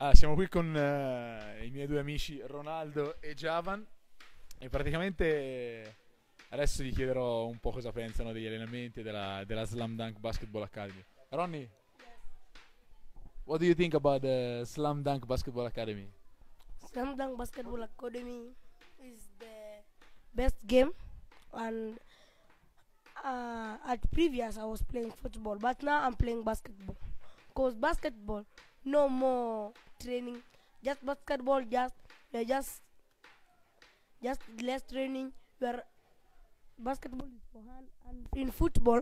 Ah, siamo qui con eh, i miei due amici Ronaldo e Javan e praticamente adesso gli chiederò un po' cosa pensano degli allenamenti della, della Slam Dunk Basketball Academy. Ronny, what do you think about the Slam Dunk Basketball Academy? Slam Dunk Basketball Academy is the best game, and uh, at previous I was playing football, but now I'm playing basketball. Cause basketball, no more training, just basketball, just just just less training. Where basketball is for hand, and in football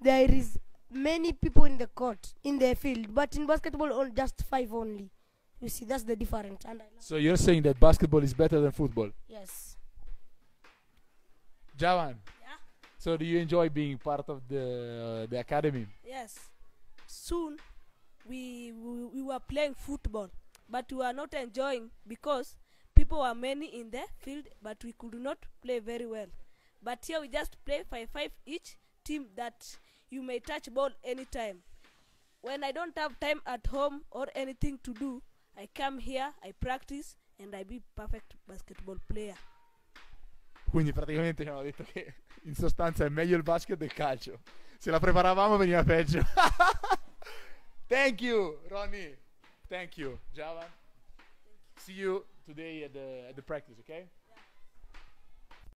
there is many people in the court in the field, but in basketball on just five only. You see, that's the difference, So you're saying that basketball is better than football? yes. Javan, Yeah. so do you enjoy being part of the uh, the academy? Yes. Soon we, we we were playing football, but we were not enjoying because people were many in the field, but we could not play very well. But here we just play five five each team that you may touch ball anytime. When I don't have time at home or anything to do, I come here, I practice, and I be perfect basketball player. Quindi praticamente hanno detto che in sostanza è meglio il basket del calcio. Se la preparavamo veniva peggio. Thank you, Ronnie. Thank you, Javan. See you today at the, at the practice, okay?